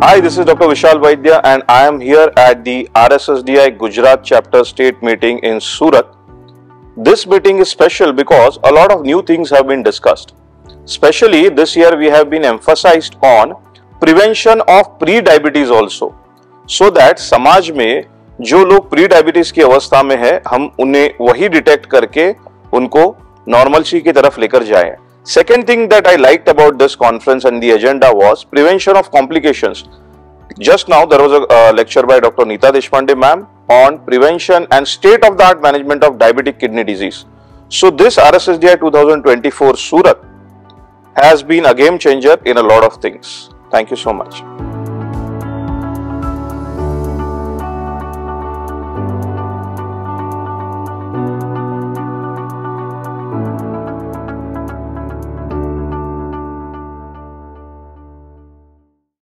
Hi, this is Dr. Vishal Vaidya and I am here at the RSSDI Gujarat chapter state meeting in Surat. This meeting is special because a lot of new things have been discussed. Especially this year we have been emphasized on prevention of pre-diabetes also. So that समाज में जो लोग diabetes की अवस्था में है हम उन्हें वही डिटेक्ट करके उनको नॉर्मलसी की तरफ़ लेकर जाएँ Second thing that I liked about this conference and the agenda was prevention of complications. Just now there was a uh, lecture by Dr. Neeta Deshpande ma'am on prevention and state of the art management of diabetic kidney disease. So this RSSDI 2024 Surat has been a game changer in a lot of things. Thank you so much.